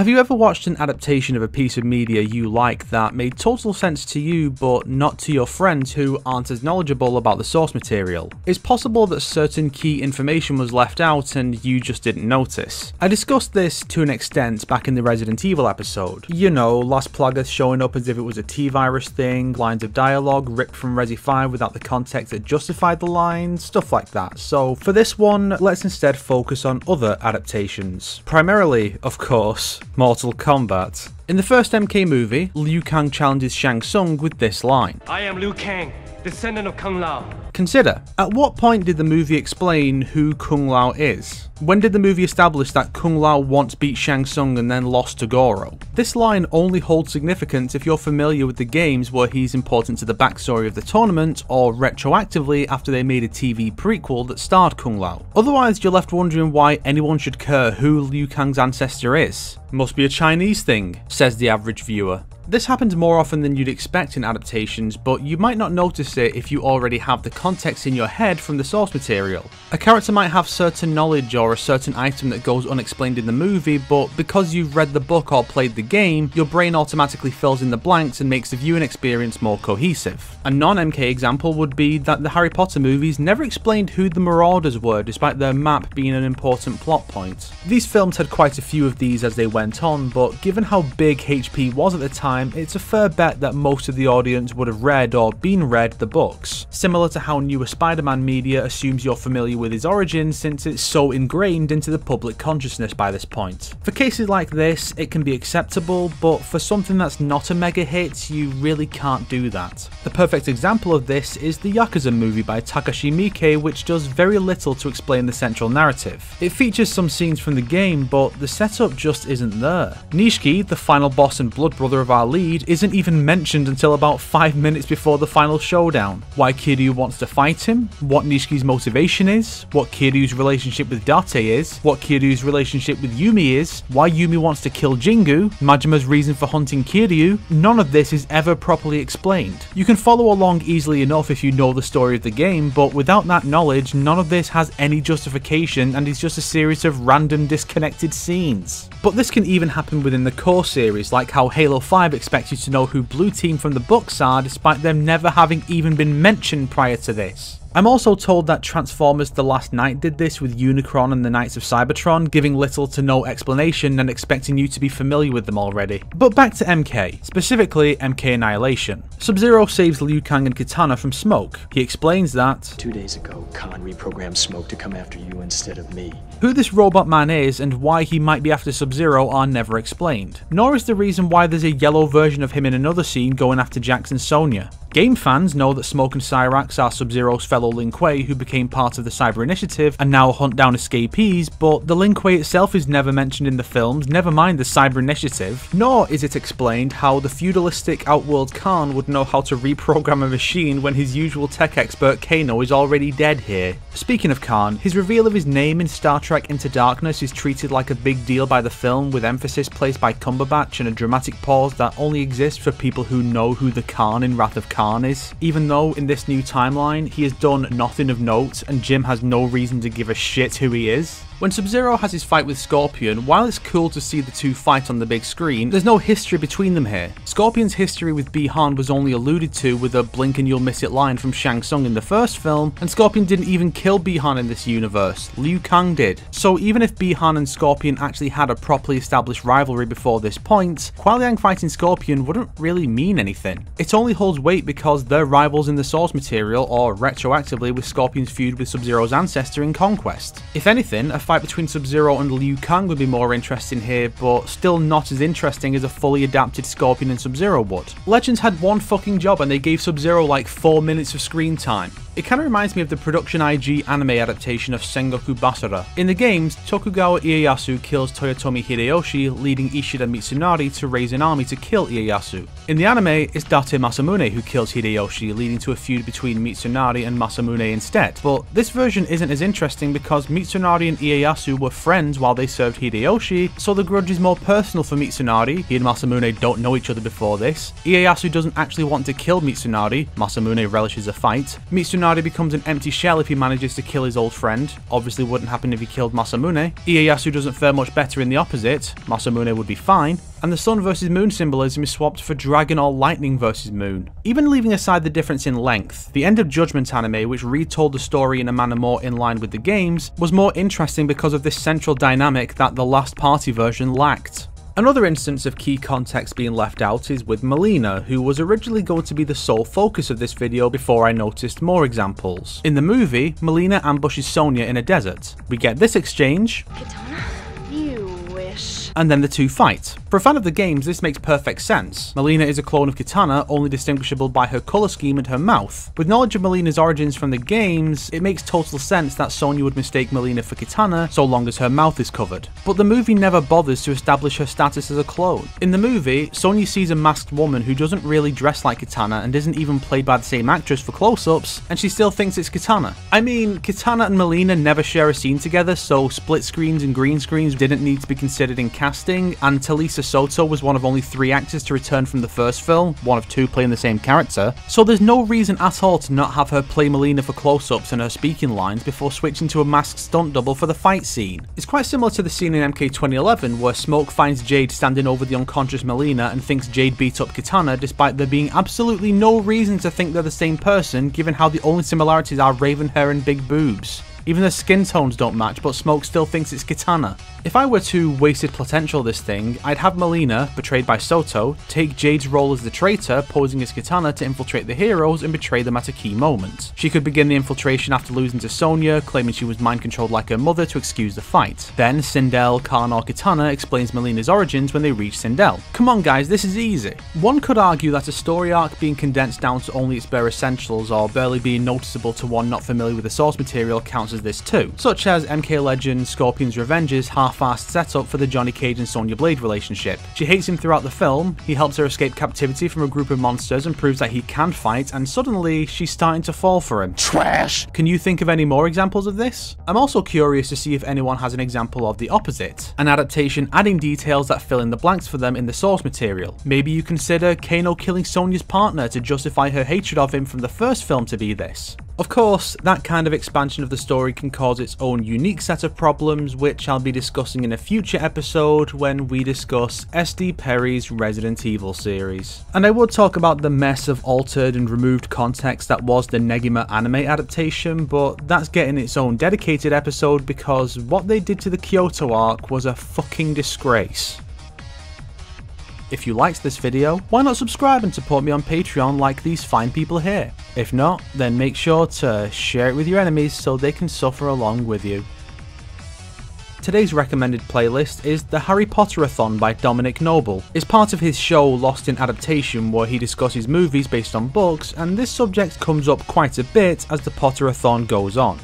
Have you ever watched an adaptation of a piece of media you like that made total sense to you but not to your friends who aren't as knowledgeable about the source material? It's possible that certain key information was left out and you just didn't notice. I discussed this to an extent back in the Resident Evil episode. You know, Las Plagas showing up as if it was a T-virus thing, lines of dialogue ripped from Resi 5 without the context that justified the lines, stuff like that. So for this one, let's instead focus on other adaptations. Primarily, of course, Mortal Kombat. In the first MK movie, Liu Kang challenges Shang Tsung with this line. I am Liu Kang, descendant of Kung Lao. Consider, at what point did the movie explain who Kung Lao is? When did the movie establish that Kung Lao once beat Shang Tsung and then lost to Goro? This line only holds significance if you're familiar with the games where he's important to the backstory of the tournament or retroactively after they made a TV prequel that starred Kung Lao. Otherwise, you're left wondering why anyone should care who Liu Kang's ancestor is. Must be a Chinese thing, says the average viewer. This happens more often than you'd expect in adaptations, but you might not notice it if you already have the context in your head from the source material. A character might have certain knowledge or a certain item that goes unexplained in the movie, but because you've read the book or played the game, your brain automatically fills in the blanks and makes the viewing experience more cohesive. A non-MK example would be that the Harry Potter movies never explained who the Marauders were despite their map being an important plot point. These films had quite a few of these as they went on, but given how big HP was at the time, time, it's a fair bet that most of the audience would have read or been read the books, similar to how newer Spider-Man media assumes you're familiar with his origins since it's so ingrained into the public consciousness by this point. For cases like this, it can be acceptable, but for something that's not a mega hit, you really can't do that. The perfect example of this is the Yakuza movie by Takashi Miike, which does very little to explain the central narrative. It features some scenes from the game, but the setup just isn't there. Nishiki, the final boss and blood brother of our lead isn't even mentioned until about 5 minutes before the final showdown. Why Kiryu wants to fight him, what Nishiki's motivation is, what Kiryu's relationship with Date is, what Kiryu's relationship with Yumi is, why Yumi wants to kill Jingu, Majima's reason for hunting Kiryu, none of this is ever properly explained. You can follow along easily enough if you know the story of the game, but without that knowledge, none of this has any justification and is just a series of random disconnected scenes. But this can even happen within the core series, like how Halo 5 expects you to know who Blue Team from the books are despite them never having even been mentioned prior to this. I'm also told that Transformers The Last Knight did this with Unicron and the Knights of Cybertron, giving little to no explanation and expecting you to be familiar with them already. But back to MK, specifically MK Annihilation. Sub-Zero saves Liu Kang and Kitana from Smoke. He explains that, Two days ago, Kahn reprogrammed Smoke to come after you instead of me. Who this robot man is and why he might be after Sub-Zero are never explained, nor is the reason why there's a yellow version of him in another scene going after Jax and Sonya. Game fans know that Smoke and Cyrax are Sub-Zero's fellow Lin Kuei who became part of the Cyber Initiative and now hunt down escapees, but the Lin Kuei itself is never mentioned in the films, never mind the Cyber Initiative, nor is it explained how the feudalistic Outworld Kahn would know how to reprogram a machine when his usual tech expert Kano is already dead here. Speaking of Khan, his reveal of his name in Star Trek Into Darkness is treated like a big deal by the film with emphasis placed by Cumberbatch and a dramatic pause that only exists for people who know who the Khan in Wrath of Khan even though in this new timeline he has done nothing of note and Jim has no reason to give a shit who he is. When Sub-Zero has his fight with Scorpion, while it's cool to see the two fight on the big screen, there's no history between them here. Scorpion's history with Bi-Han was only alluded to with a blink and you'll miss it line from Shang Tsung in the first film, and Scorpion didn't even kill Bi-Han in this universe, Liu Kang did. So even if Bi-Han and Scorpion actually had a properly established rivalry before this point, Kuai Liang fighting Scorpion wouldn't really mean anything. It only holds weight because they're rivals in the source material or retroactively with Scorpion's feud with Sub-Zero's ancestor in Conquest. If anything, a fight between Sub-Zero and Liu Kang would be more interesting here, but still not as interesting as a fully adapted Scorpion and Sub-Zero would. Legends had one fucking job and they gave Sub-Zero like 4 minutes of screen time. It kind of reminds me of the Production IG anime adaptation of Sengoku Basara. In the games, Tokugawa Ieyasu kills Toyotomi Hideyoshi, leading Ishida Mitsunari to raise an army to kill Ieyasu. In the anime, it's Date Masamune who kills Hideyoshi, leading to a feud between Mitsunari and Masamune instead. But this version isn't as interesting because Mitsunari and Ieyasu were friends while they served Hideyoshi, so the grudge is more personal for Mitsunari. He and Masamune don't know each other before this. Ieyasu doesn't actually want to kill Mitsunari, Masamune relishes a fight. Mitsunari Tsunade becomes an empty shell if he manages to kill his old friend, obviously wouldn't happen if he killed Masamune. Ieyasu doesn't fare much better in the opposite, Masamune would be fine, and the sun versus moon symbolism is swapped for dragon or lightning versus moon. Even leaving aside the difference in length, the End of Judgment anime, which retold the story in a manner more in line with the games, was more interesting because of this central dynamic that the last party version lacked. Another instance of key context being left out is with Mileena, who was originally going to be the sole focus of this video before I noticed more examples. In the movie, Mileena ambushes Sonya in a desert. We get this exchange. Kitana? And then the two fight. For a fan of the games, this makes perfect sense. Mileena is a clone of Kitana, only distinguishable by her colour scheme and her mouth. With knowledge of Mileena's origins from the games, it makes total sense that Sonya would mistake Mileena for Kitana so long as her mouth is covered. But the movie never bothers to establish her status as a clone. In the movie, Sonya sees a masked woman who doesn't really dress like Kitana and isn't even played by the same actress for close-ups, and she still thinks it's Kitana. I mean, Kitana and Mileena never share a scene together, so split screens and green screens didn't need to be considered in casting, and Talisa Soto was one of only three actors to return from the first film, one of two playing the same character, so there's no reason at all to not have her play Mileena for close-ups and her speaking lines before switching to a masked stunt double for the fight scene. It's quite similar to the scene in MK 2011 where Smoke finds Jade standing over the unconscious Mileena and thinks Jade beat up Kitana despite there being absolutely no reason to think they're the same person given how the only similarities are raven hair and big boobs. Even the skin tones don't match, but Smoke still thinks it's Kitana. If I were to wasted potential this thing, I'd have Mileena, betrayed by Soto, take Jade's role as the traitor, posing as Kitana to infiltrate the heroes and betray them at a key moment. She could begin the infiltration after losing to Sonya, claiming she was mind controlled like her mother to excuse the fight. Then Sindel, Kahn or Kitana explains Mileena's origins when they reach Sindel. Come on guys, this is easy. One could argue that a story arc being condensed down to only its bare essentials or barely being noticeable to one not familiar with the source material counts as this too, such as MK Legend Scorpion's Revenge's half-assed setup for the Johnny Cage and Sonya Blade relationship. She hates him throughout the film, he helps her escape captivity from a group of monsters and proves that he can fight, and suddenly she's starting to fall for him. Trash! Can you think of any more examples of this? I'm also curious to see if anyone has an example of the opposite, an adaptation adding details that fill in the blanks for them in the source material. Maybe you consider Kano killing Sonya's partner to justify her hatred of him from the first film to be this. Of course, that kind of expansion of the story can cause its own unique set of problems, which I'll be discussing in a future episode when we discuss SD Perry's Resident Evil series. And I would talk about the mess of altered and removed context that was the Negima anime adaptation, but that's getting its own dedicated episode because what they did to the Kyoto arc was a fucking disgrace. If you liked this video, why not subscribe and support me on Patreon like these fine people here? If not, then make sure to share it with your enemies so they can suffer along with you. Today's recommended playlist is the Harry Potterathon by Dominic Noble. It's part of his show Lost in Adaptation where he discusses movies based on books and this subject comes up quite a bit as the Potterathon goes on.